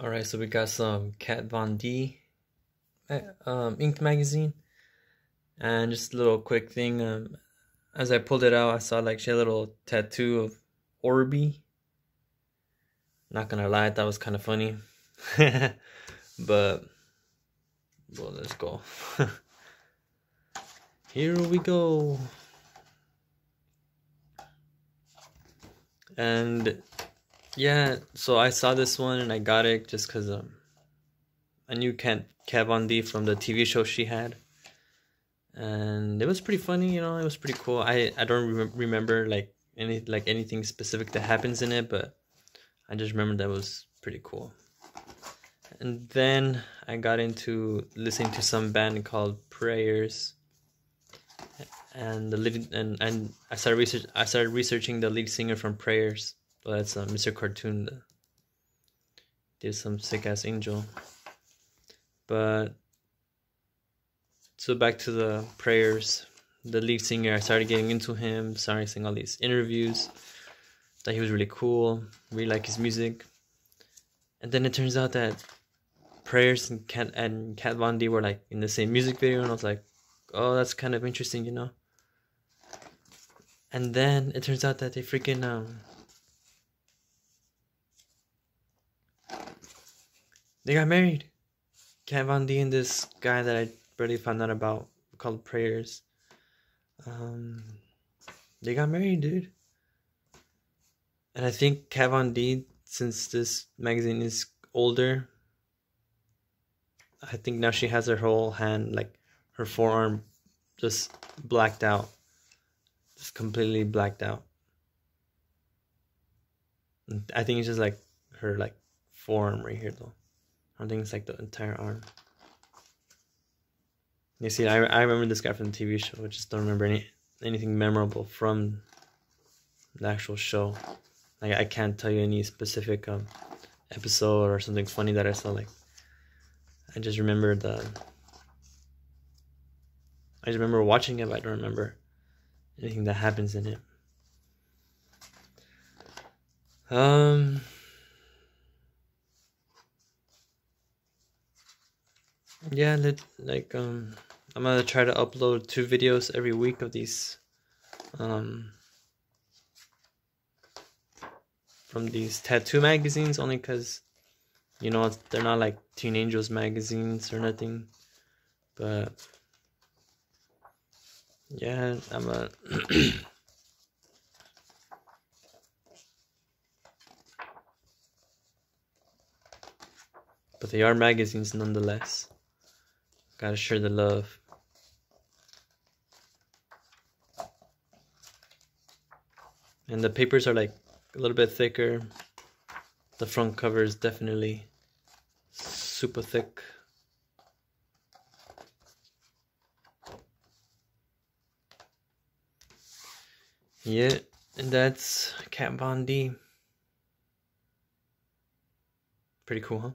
All right, so we got some Kat Von D um, Ink magazine, and just a little quick thing. Um, as I pulled it out, I saw like she had a little tattoo of Orby. Not gonna lie, that was kind of funny, but well, let's go. Here we go. And yeah, so I saw this one and I got it just because um, I knew Kat, Kat D from the TV show she had. And it was pretty funny, you know, it was pretty cool. I, I don't re- remember like any like anything specific that happens in it, but I just remember that was pretty cool. And then I got into listening to some band called Prayers. And the lead, and and I started research I started researching the lead singer from Prayers well, that's uh, Mr. Cartoon. Did some sick ass angel. But so back to the prayers. The lead singer, I started getting into him, started seeing all these interviews. That he was really cool, really like his music. And then it turns out that prayers and Kat and Kat Von D were like in the same music video, and I was like, oh, that's kind of interesting, you know. And then it turns out that they freaking um they got married. Kat Von D and this guy that I barely found out about called Prayers. Um, they got married, dude. And I think Kat Von D, since this magazine is older, I think now she has her whole hand, like her forearm, just blacked out, just completely blacked out. I think it's just like her like forearm right here though. I think it's like the entire arm. You see, I, I remember this guy from the TV show. I just don't remember any anything memorable from the actual show. Like I can't tell you any specific um, episode or something funny that I saw. Like I just remember the. I just remember watching it, but I don't remember anything that happens in it. Um. Yeah like um i'm gonna try to upload two videos every week of these um from these tattoo magazines only because you know they're not like teen angels magazines or nothing. But yeah i'm a but they are magazines nonetheless Gotta share the love. And the papers are like a little bit thicker. The front cover is definitely super thick. Yeah, and that's Kat Von D. Pretty cool, huh?